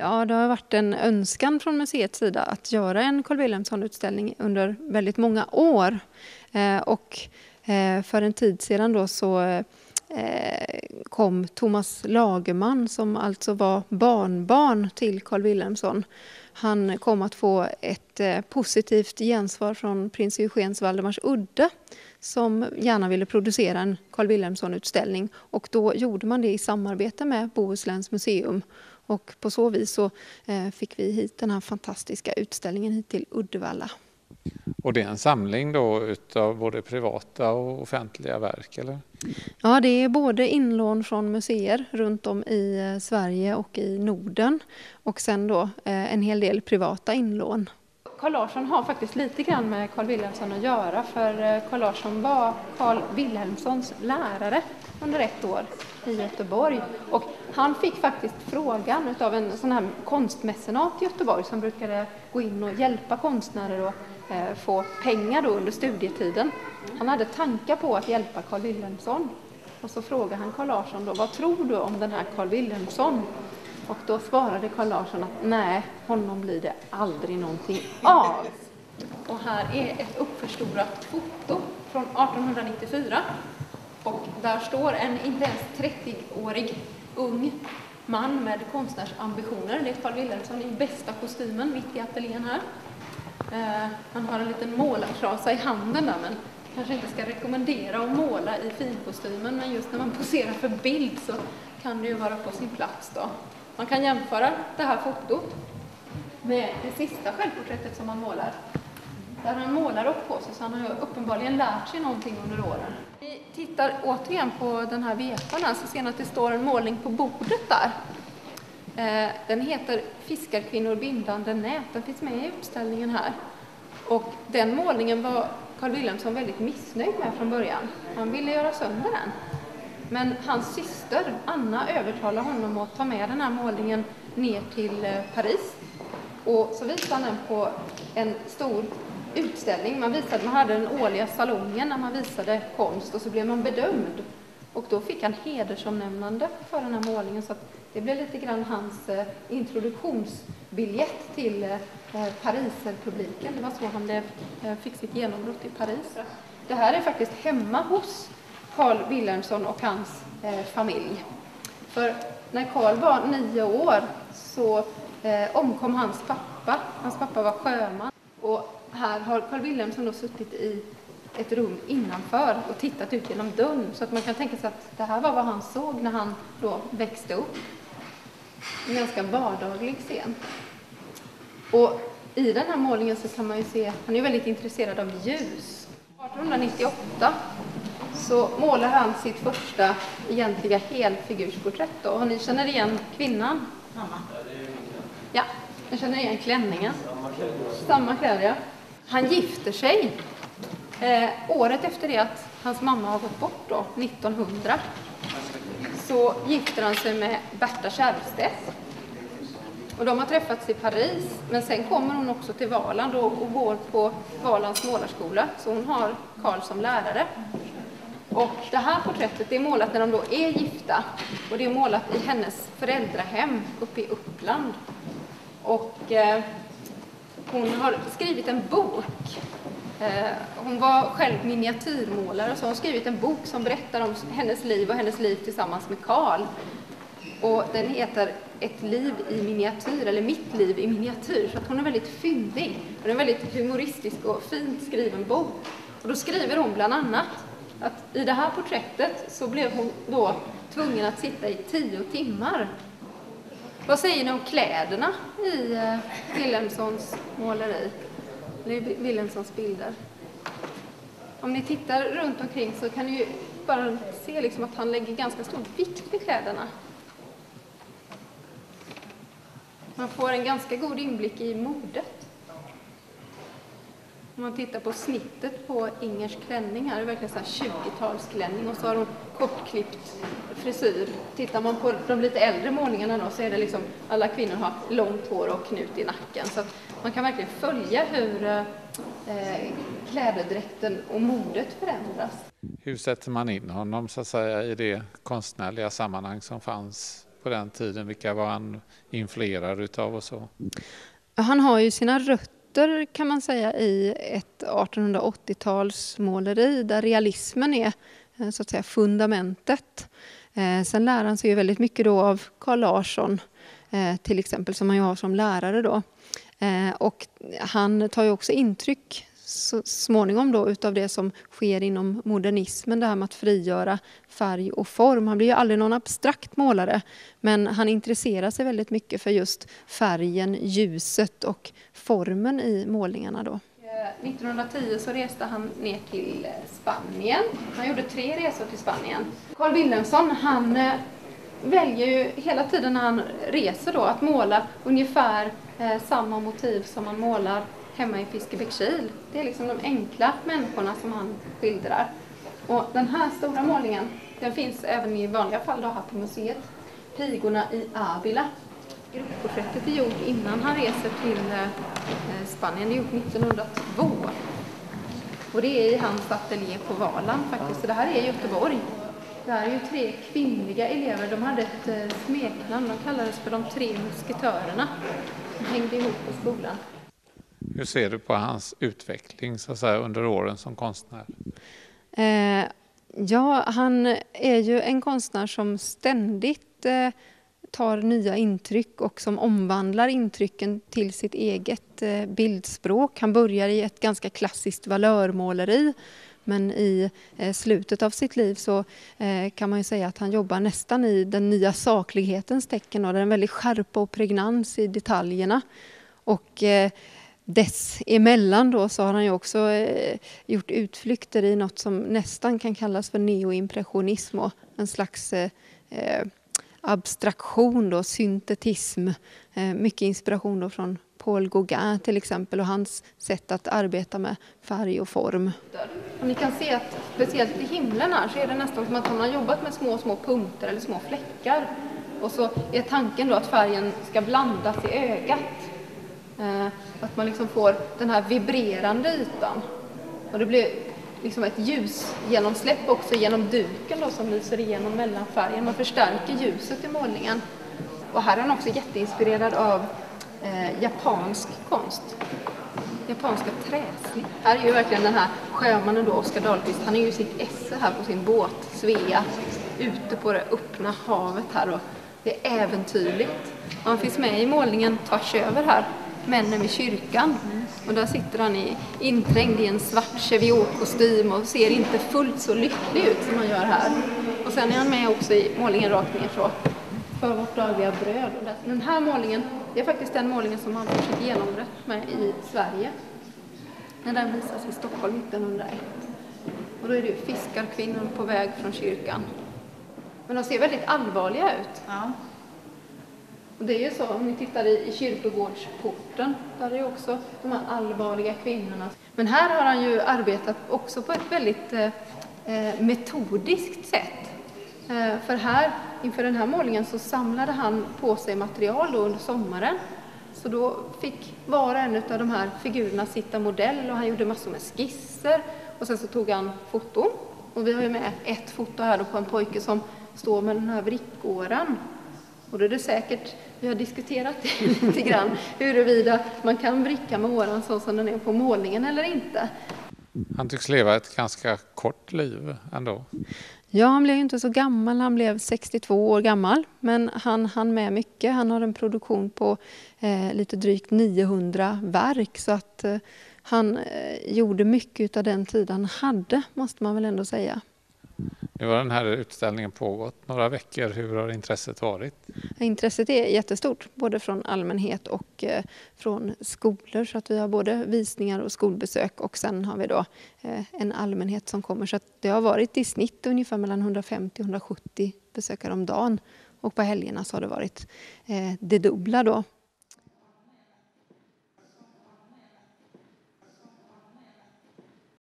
Ja, det har varit en önskan från museets sida att göra en Carl Wilhelmsson-utställning under väldigt många år. Eh, och eh, för en tid sedan då så eh, kom Thomas Lagerman som alltså var barnbarn till Carl Wilhelmsson. Han kom att få ett eh, positivt gensvar från prins Eugens Valdemars Udde som gärna ville producera en Carl Wilhelmsson-utställning och då gjorde man det i samarbete med Bohusläns museum och på så vis så eh, fick vi hit den här fantastiska utställningen hit till Uddevalla. Och det är en samling då utav både privata och offentliga verk eller? Ja, det är både inlån från museer runt om i eh, Sverige och i Norden och sen då eh, en hel del privata inlån. Carl Larsson har faktiskt lite grann med Carl Wilhelmsson att göra för Carl Larsson var Carl Wilhelmssons lärare under ett år i Göteborg. Och han fick faktiskt frågan av en sån här konstmecenat i Göteborg som brukade gå in och hjälpa konstnärer att eh, få pengar då under studietiden. Han hade tankar på att hjälpa Carl Wilhelmsson. Och så frågade han Carl Larsson då, vad tror du om den här Carl Wilhelmsson? Och då svarade Carl Larsson att nej, honom blir det aldrig någonting av. Och här är ett uppförstorat foto från 1894 och där står en inte ens 30-årig ung man med konstnärsambitioner. Det är Carl Wilhelmsson i bästa kostymen mitt i ateljén här. Eh, han har en liten målartrasa i handen där, men kanske inte ska rekommendera att måla i finkostymen, men just när man poserar för bild så kan det ju vara på sin plats då. Man kan jämföra det här fotot med det sista självporträttet som man målar. Där han målarrock på sig, så han har uppenbarligen lärt sig någonting under åren Vi tittar återigen på den här vepan så ser ni att det står en målning på bordet där. Eh, den heter Fiskarkvinnor bindande nät. Den finns med i utställningen här. Och den målningen var Carl Wilhelmsson väldigt missnöjd med från början. Han ville göra sönder den. Men hans syster Anna övertalade honom att ta med den här målningen ner till eh, Paris. Och så visade han den på en stor utställning. Man, visade, man hade den årliga salongen när man visade konst och så blev man bedömd. Och då fick han hedersomnämnande för den här målningen så det blev lite grann hans eh, introduktionsbiljett till eh, Pariserpubliken. Det var så han blev, eh, fick sitt genombrott i Paris. Det här är faktiskt hemma hos Carl Wilhelmsson och hans eh, familj. För när Carl var nio år så eh, omkom hans pappa. Hans pappa var sjöman. Och här har Carl Wilhelmsson då suttit i ett rum innanför och tittat ut genom dörren så att man kan tänka sig att det här var vad han såg när han då växte upp. En ganska vardaglig scen. Och i den här målningen så kan man ju se, han är väldigt intresserad av ljus. 1898 så målar han sitt första egentliga helfigursporträtt då. Och ni känner igen kvinnan? Mamma. Ja, jag känner igen klänningen. Samma kläder, ja. Han gifter sig eh, året efter det att hans mamma har gått bort, då, 1900. Så gifter han sig med Berta Kärrstedt. Och de har träffats i Paris, men sen kommer hon också till Valand och, och går på Valands målarskola, så hon har Karl som lärare. Och det här porträttet är målat när de då är gifta och det är målat i hennes föräldrahem uppe i Uppland. Och eh, hon har skrivit en bok. Eh, hon var själv miniatyrmålare och så har hon skrivit en bok som berättar om hennes liv och hennes liv tillsammans med Karl. Och den heter Ett liv i miniatyr, eller Mitt liv i miniatyr. Så att hon är väldigt fyndig. Och det är en väldigt humoristisk och fint skriven bok. Och då skriver hon bland annat att i det här porträttet så blev hon då tvungen att sitta i tio timmar vad säger ni om kläderna i eh, Wilhelmssons måleri? Eller Wilhelmssons bilder? Om ni tittar runt omkring så kan ni ju bara se liksom att han lägger ganska stor vikt vid kläderna. Man får en ganska god inblick i modet. Om man tittar på snittet på Ingers klänning här, det är verkligen så 20-talsklänning och så har hon kortklippt frisyr. Tittar man på de lite äldre målningarna då så är det liksom alla kvinnor har långt hår och knut i nacken. Så man kan verkligen följa hur eh, klädedräkten och modet förändras. Hur sätter man in honom så att säga i det konstnärliga sammanhang som fanns på den tiden? Vilka var han influerad utav och så? Han har ju sina rötter kan man säga i ett 1880-talsmåleri där realismen är eh, så att säga fundamentet. Eh, sen lär han sig ju väldigt mycket då av Carl Larsson eh, till exempel som han ju har som lärare då. Och han tar ju också intryck så småningom då utav det som sker inom modernismen, det här med att frigöra färg och form. Han blir ju aldrig någon abstrakt målare, men han intresserar sig väldigt mycket för just färgen, ljuset och formen i målningarna då. Eh, 1910 så reste han ner till eh, Spanien. Han gjorde tre resor till Spanien. Carl Wilhelmsson, han eh, väljer ju hela tiden när han reser då att måla ungefär samma motiv som man målar hemma i Fiskebäckskil. Det är liksom de enkla människorna som han skildrar. Och den här stora målningen, den finns även i vanliga fall då här på museet. Pigorna i Avila. Gruppporträttet är gjort innan han reser till eh, Spanien. Det är gjort 1902. Och det är i hans ateljé på Valand faktiskt. Så det här är Göteborg. Det här är ju tre kvinnliga elever. De hade ett eh, smeknamn. De kallades för de tre musketörerna. De hängde ihop på skolan. Hur ser du på hans utveckling så att säga, under åren som konstnär? Eh, ja, han är ju en konstnär som ständigt eh, tar nya intryck och som omvandlar intrycken till sitt eget eh, bildspråk. Han börjar i ett ganska klassiskt valörmåleri men i eh, slutet av sitt liv så eh, kan man ju säga att han jobbar nästan i den nya saklighetens tecken och det är en väldig skärpa och pregnans i detaljerna. Och eh, dessemellan då så har han ju också eh, gjort utflykter i något som nästan kan kallas för neoimpressionism och en slags eh, eh abstraktion, då, syntetism. Eh, mycket inspiration då från Paul Gauguin till exempel och hans sätt att arbeta med färg och form. Och ni kan se att speciellt i himlen här så är det nästan som att han har jobbat med små, små punkter eller små fläckar. Och så är tanken då att färgen ska blandas i ögat. Eh, att man liksom får den här vibrerande ytan. Och det blir liksom ett ljusgenomsläpp också genom duken då, som lyser igenom mellanfärgen. Man förstärker ljuset i målningen. Och här är han också jätteinspirerad av eh, japansk konst. Japanska träsnitt. Här är ju verkligen den här sjömannen då, Oskar Dahlqvist, han är ju sitt esse här på sin båt, Svea, ute på det öppna havet här och det är äventyrligt. Och han finns med i målningen tvärs över här männen vid kyrkan. Och där sitter han i, inträngd i en svart cheviotkostym och ser inte fullt så lycklig ut som han gör här. Och sen är han med också i målningen rakt ner så, för vårt dagliga bröd. Den här målningen, det är faktiskt den målningen som han får sitt genombrott med i Sverige. När den visas i Stockholm 1901. Och då är det fiskarkvinnor på väg från kyrkan. Men de ser väldigt allvarliga ut. Ja. Och det är ju så, om ni tittar i, i kyrkogårdsporten, där är ju också de här allvarliga kvinnorna. Men här har han ju arbetat också på ett väldigt eh, eh, metodiskt sätt. Eh, för här, inför den här målningen så samlade han på sig material då under sommaren. Så då fick var och en av de här figurerna sitta modell och han gjorde massor med skisser och sen så tog han foton. Och vi har ju med ett foto här då på en pojke som står med den här vrickåran och då är det säkert, vi har diskuterat det lite grann, huruvida man kan vricka med åran så som den är på målningen eller inte. Han tycks leva ett ganska kort liv ändå. Ja, han blev inte så gammal. Han blev 62 år gammal. Men han hann med mycket. Han har en produktion på eh, lite drygt 900 verk. Så att eh, han eh, gjorde mycket av den tid han hade, måste man väl ändå säga. Nu har den här utställningen pågått några veckor. Hur har intresset varit? Intresset är jättestort, både från allmänhet och eh, från skolor. Så att vi har både visningar och skolbesök och sen har vi då eh, en allmänhet som kommer. Så det har varit i snitt ungefär mellan 150 och 170 besökare om dagen. Och på helgerna så har det varit eh, det dubbla då